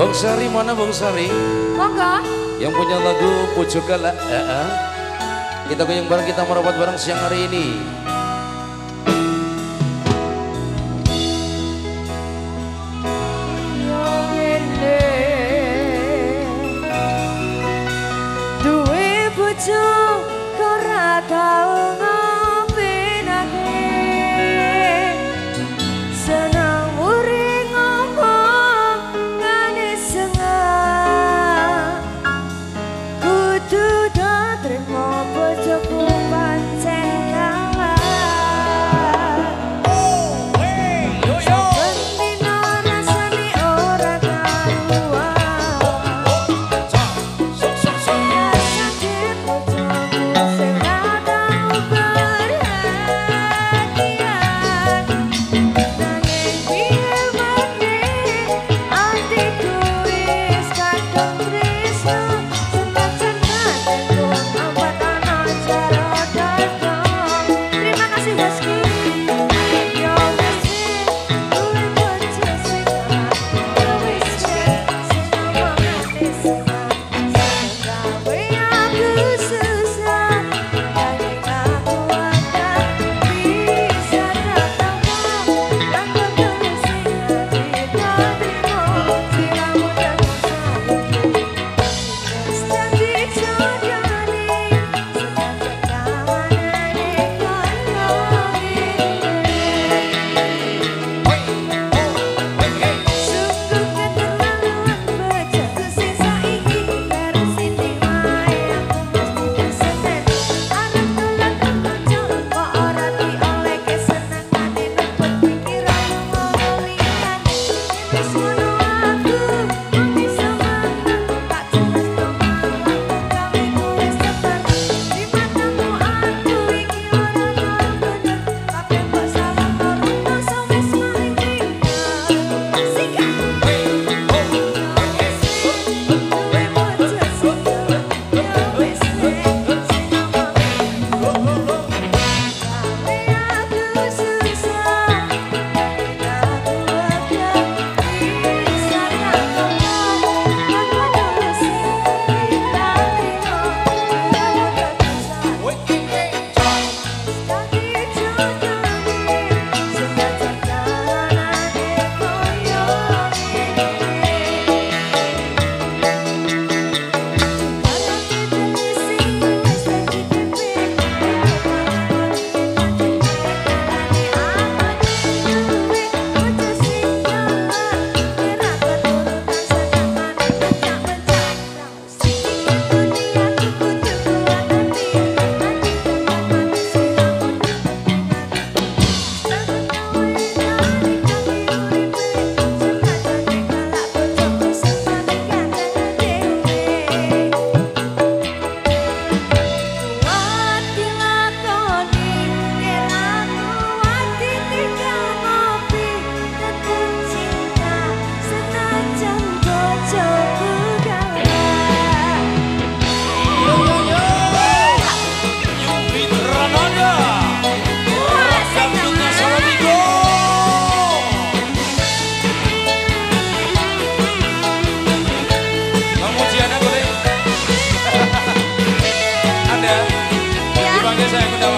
Bang Sari mana Bang Sari? Monggo. Yang punya lagu Pucuk Gala. Eh, eh. Kita goyang bareng kita merapat bareng siang hari ini. Zach.